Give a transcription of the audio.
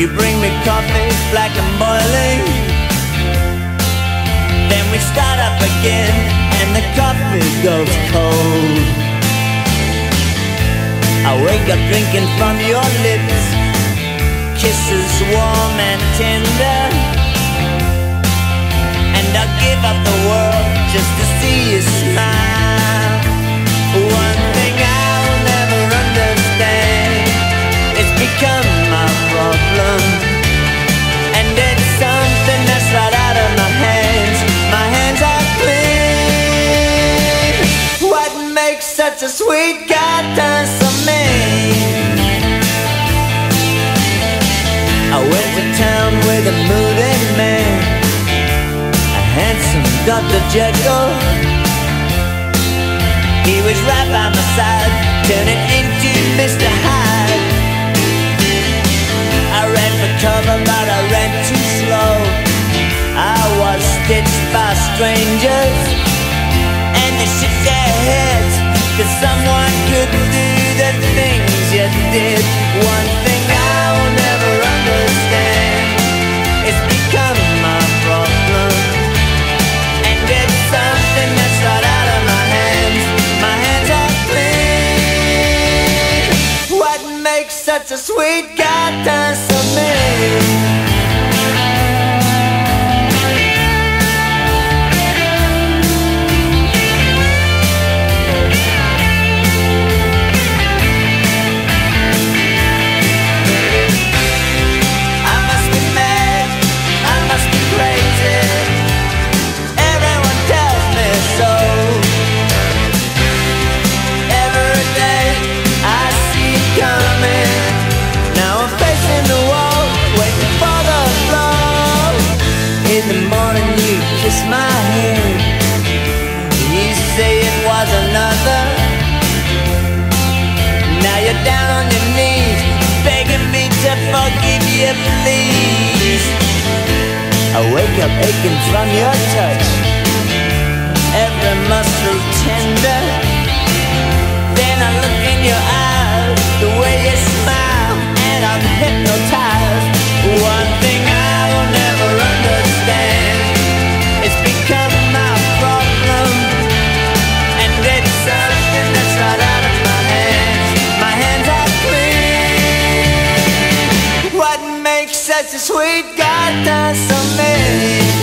You bring me coffee black and boiling. Then we start up again and the coffee goes cold. I wake up drinking from your lips, kisses warm and tender. Makes such a sweet God dance for me? I went to town with a moody man, a handsome Dr. Jekyll. He was right by my side, turning into Mr. Hyde. I ran for cover, but I ran too slow. I was stitched by strangers, cause someone couldn't do the things you did. One thing I'll never understand, it's become my problem. And it's something that's right out of my hands. My hands are clean. What makes such a sweet God kiss my hand. You say it was another. Now you're down on your knees, begging me to forgive you, please. I wake up aching from your touch, such a sweet God dance for me?